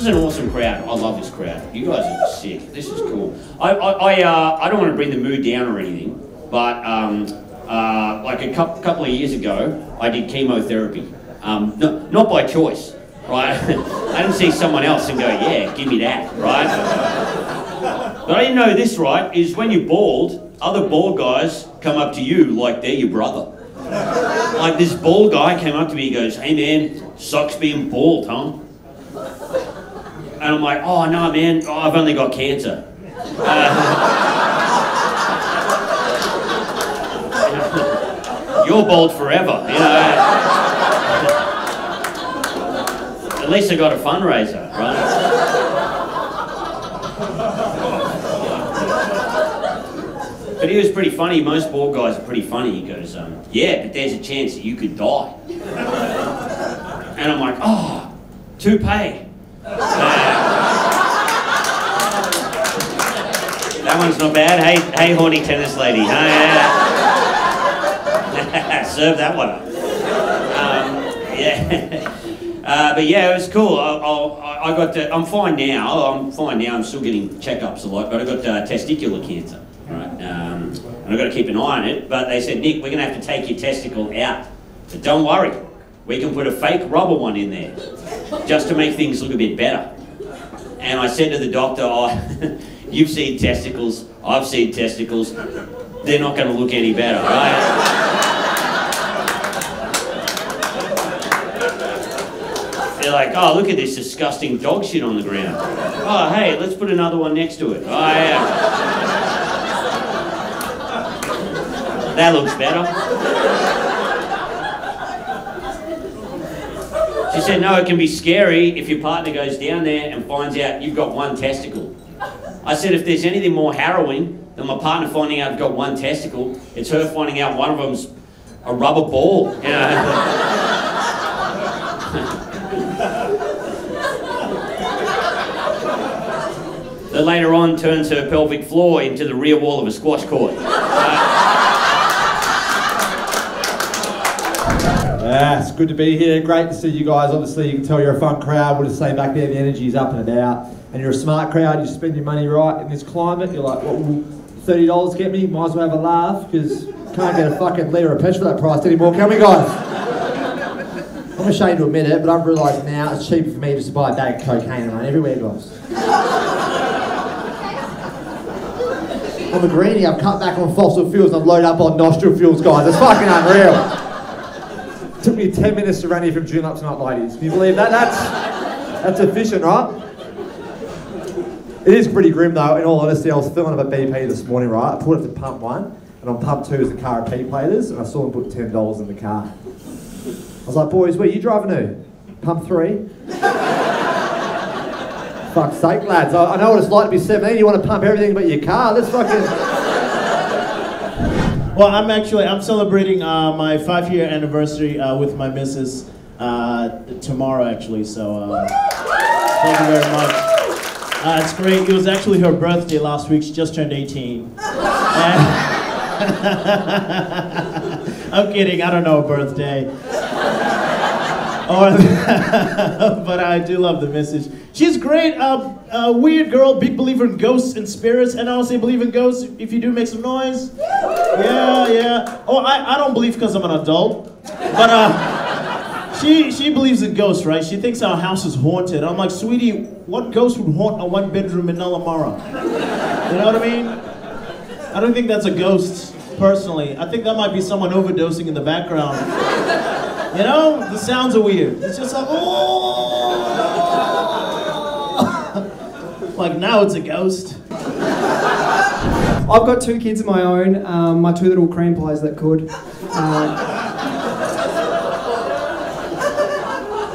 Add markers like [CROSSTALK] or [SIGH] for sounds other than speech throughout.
is an awesome crowd. I love this crowd. You guys are sick. This is cool. I, I, I, uh, I don't want to bring the mood down or anything, but um, uh, like a couple, couple of years ago, I did chemotherapy. Um, no, not by choice, right? [LAUGHS] I didn't see someone else and go, yeah, give me that, right? But I didn't know this, right, is when you're bald, other bald guys come up to you like they're your brother. Like this bald guy came up to me, he goes, hey man, sucks being bald, huh? And I'm like, oh no man, oh, I've only got cancer. Uh, [LAUGHS] you're bald forever, you know. At least I got a fundraiser, right? But he was pretty funny. Most bald guys are pretty funny. He goes, um, yeah, but there's a chance that you could die. And I'm like, oh, toupee. Uh, that one's not bad. Hey, hey, horny tennis lady. [LAUGHS] Serve that one up. Um, yeah. [LAUGHS] Uh, but yeah, it was cool. I, I, I got to, I'm fine now. I'm fine now. I'm still getting checkups a lot, but I got uh, testicular cancer. Right? Um, and I've got to keep an eye on it. But they said, Nick, we're going to have to take your testicle out. But don't worry, we can put a fake rubber one in there just to make things look a bit better. And I said to the doctor, oh, [LAUGHS] you've seen testicles, I've seen testicles, they're not going to look any better, right? They're like, oh, look at this disgusting dog shit on the ground. Oh, hey, let's put another one next to it. Oh, yeah. That looks better. She said, no, it can be scary if your partner goes down there and finds out you've got one testicle. I said, if there's anything more harrowing than my partner finding out I've got one testicle, it's her finding out one of them's a rubber ball. You know? [LAUGHS] that later on turns her pelvic floor into the rear wall of a squash court. Uh, Yeah, it's good to be here. Great to see you guys. Obviously, you can tell you're a fun crowd. We'll just say back there, the energy is up and about. And you're a smart crowd. You spend your money right in this climate. You're like, what will $30 get me? Might as well have a laugh because can't get a fucking litre of petrol for that price anymore, can we, guys? I'm ashamed to admit it, but I've realised now it's cheaper for me just to buy a bag of cocaine and run everywhere, guys. I'm a greenie. I've cut back on fossil fuels I've loaded up on nostril fuels, guys. It's fucking unreal. Took 10 minutes to run here from Joondalup tonight, ladies. Can you believe that? That's, that's efficient, right? It is pretty grim though, in all honesty. I was filling up a BP this morning, right? I put it to pump one, and on pump two is the car P platers, and I saw them put $10 in the car. I was like, boys, where are you driving to? Pump three? [LAUGHS] Fuck's sake, lads. I, I know what it's like to be 17. You want to pump everything but your car. Let's fucking. Well, I'm actually I'm celebrating uh, my five year anniversary uh, with my missus uh, tomorrow, actually. So uh, thank you very much. Uh, it's great. It was actually her birthday last week. She just turned 18. I'm kidding. I don't know a birthday. [LAUGHS] But I do love the message. She's great. Uh, uh, weird girl, big believer in ghosts and spirits. And I also believe in ghosts. If you do, make some noise. Yeah, yeah. Oh, I, I don't believe because I'm an adult. But uh, she she believes in ghosts, right? She thinks our house is haunted. I'm like, sweetie, what ghost would haunt a one bedroom in Nollamara? You know what I mean? I don't think that's a ghost, personally. I think that might be someone overdosing in the background. You know, the sounds are weird. It's just like, oh. [LAUGHS] like now it's a ghost. I've got two kids of my own, um, my two little cream pies that could. Uh,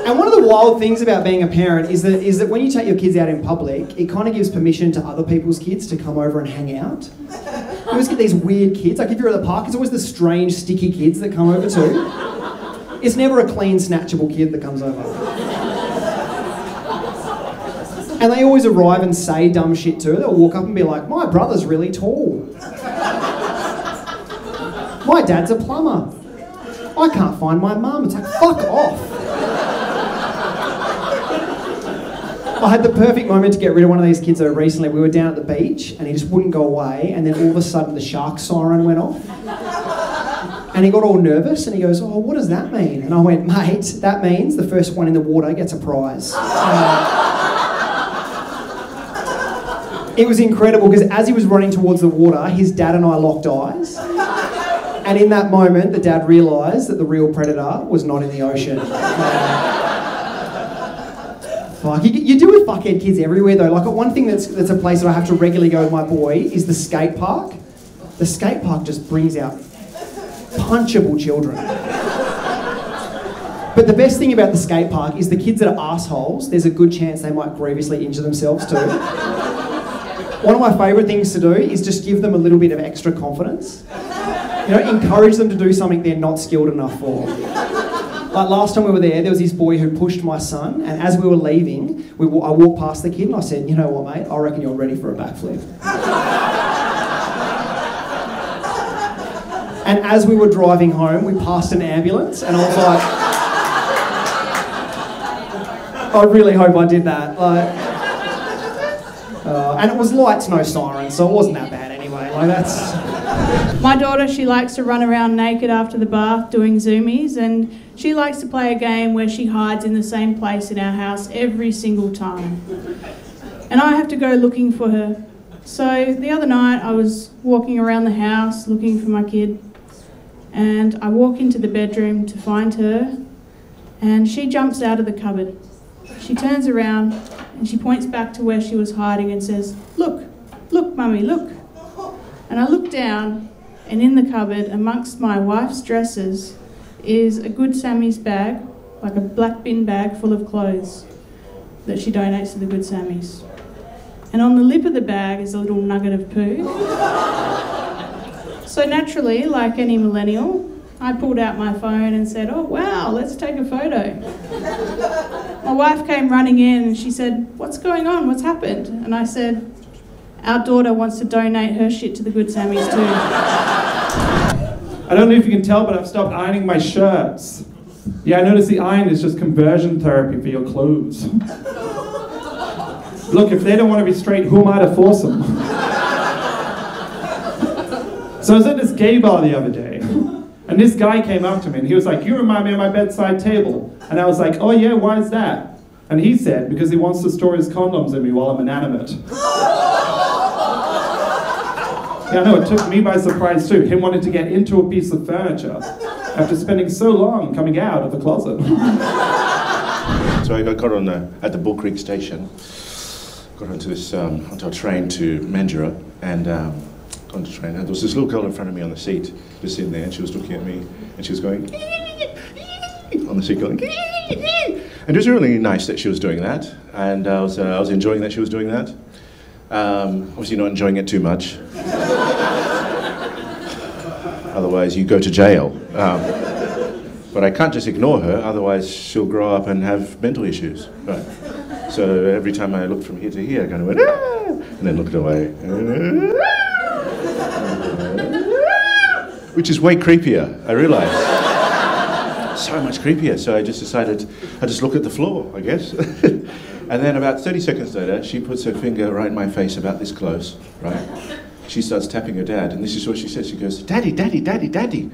and one of the wild things about being a parent is that is that when you take your kids out in public, it kind of gives permission to other people's kids to come over and hang out. You always get these weird kids. Like if you're at the park, it's always the strange, sticky kids that come over too. It's never a clean, snatchable kid that comes over. And they always arrive and say dumb shit too. They'll walk up and be like, My brother's really tall. My dad's a plumber. I can't find my mum. It's like, fuck off. I had the perfect moment to get rid of one of these kids though recently. We were down at the beach and he just wouldn't go away, and then all of a sudden the shark siren went off. And he got all nervous and he goes, Oh, what does that mean? And I went, Mate, that means the first one in the water gets a prize. Uh, it was incredible because as he was running towards the water, his dad and I locked eyes. And in that moment, the dad realised that the real predator was not in the ocean. [LAUGHS] Fuck, you, you deal with fuckhead kids everywhere though. Like one thing that's, that's a place that I have to regularly go with my boy is the skate park. The skate park just brings out punchable children. But the best thing about the skate park is the kids that are assholes, there's a good chance they might grievously injure themselves too. One of my favourite things to do is just give them a little bit of extra confidence. You know, encourage them to do something they're not skilled enough for. Like last time we were there, there was this boy who pushed my son, and as we were leaving, we, I walked past the kid and I said, "You know what, mate? I reckon you're ready for a backflip." and as we were driving home, we passed an ambulance, and I was like, "I really hope I did that." Like, uh, and it was lights, no sirens, so it wasn't that bad anyway. Like that's. My daughter, she likes to run around naked after the bath doing zoomies, and she likes to play a game where she hides in the same place in our house every single time. And I have to go looking for her. So the other night, I was walking around the house looking for my kid, and I walk into the bedroom to find her, and she jumps out of the cupboard. She turns around and she points back to where she was hiding and says, Look, look, mummy, look. And I look down, and in the cupboard, amongst my wife's dresses, is a Good Sammy's bag, like a black bin bag full of clothes that she donates to the Good Sammys. And on the lip of the bag is a little nugget of poo. so naturally, like any millennial, I pulled out my phone and said, Oh wow, let's take a photo. My wife came running in and she said, What's going on? What's happened? And I said, our daughter wants to donate her shit to the Good Sammys too. I don't know if you can tell, but I've stopped ironing my shirts. Yeah, I notice the iron is just conversion therapy for your clothes. Look, if they don't want to be straight, who am I to force them? so I was at this gay bar the other day, and this guy came up to me and he was like, You remind me of my bedside table. And I was like, Oh, yeah, why is that? And he said, Because he wants to store his condoms in me while I'm inanimate. [LAUGHS] Yeah, no, it took me by surprise too. Him wanting to get into a piece of furniture after spending so long coming out of the closet. [LAUGHS] So I got caught on the, at the Bull Creek station, got onto this um, onto a train to Mandurah, and um, onto the train. And there was this little girl in front of me on the seat, just sitting there, and she was looking at me, and she was going on the seat, going. And it was really nice that she was doing that, and I was, uh, I was enjoying that she was doing that. Um, obviously, not enjoying it too much. [LAUGHS] Otherwise, you go to jail. Um, but I can't just ignore her, otherwise, she'll grow up and have mental issues. Right. So every time I looked from here to here, I kind of went, ah! and then looked away. [LAUGHS] Which is way creepier, I realise. [LAUGHS] So much creepier. So I just decided I just look at the floor, I guess. [LAUGHS] and then about 30 seconds later, she puts her finger right in my face about this close, right? She starts tapping her dad, and this is what she says. She goes, Daddy, Daddy, Daddy, Daddy,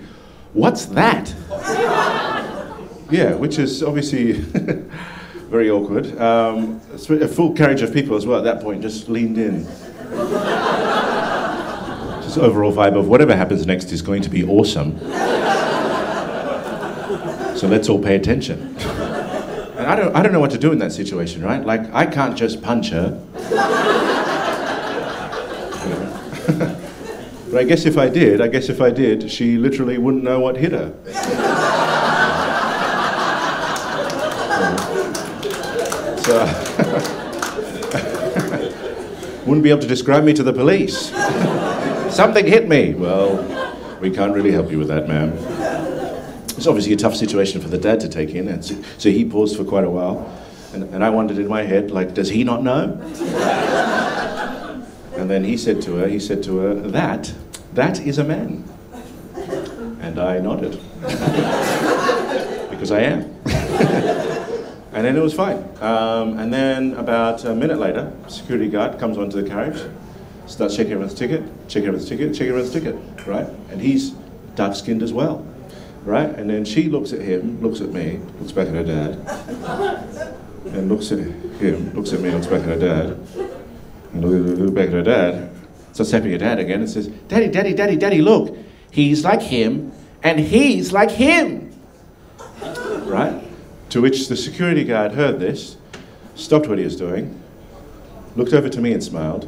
what's that? [LAUGHS] yeah, which is obviously very awkward. Um, a full carriage of people as well at that point just leaned in. Overall vibe of whatever happens next is going to be awesome. so let's all pay attention. And I don't, I don't know what to do in that situation, right? Like, I can't just punch her. but I guess if I did, I guess if I did, she literally wouldn't know what hit her. So, [LAUGHS] wouldn't be able to describe me to the police. Something hit me. Well, we can't really help you with that, ma'am. It's obviously a tough situation for the dad to take in, and so, so he paused for quite a while. And, and I wondered in my head, like, does he not know? and then he said to her, he said to her, that, that is a man. And I nodded. [LAUGHS] because I am. [LAUGHS] And then it was fine. Um, and then about a minute later, security guard comes onto the carriage, starts checking everyone's ticket, checking everyone's ticket, checking everyone's ticket, right? And he's dark skinned as well, right? And then she looks at him, looks at me, looks back at her dad, and looks at him, looks at me, looks back at her dad, and look, look back at her dad, starts tapping her dad again and says, Daddy, Daddy, Daddy, Daddy, look, he's like him, and he's like him, right? To which the security guard heard this, stopped what he was doing, looked over to me and smiled,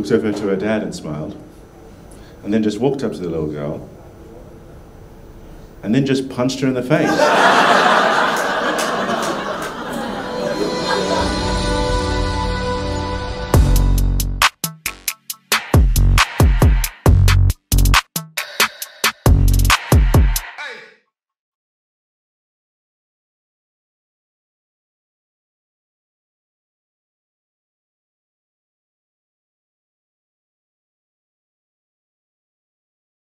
looked over to her dad and smiled, and then just walked up to the little girl, and then just punched her in the face. [LAUGHS]